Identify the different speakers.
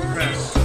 Speaker 1: Press.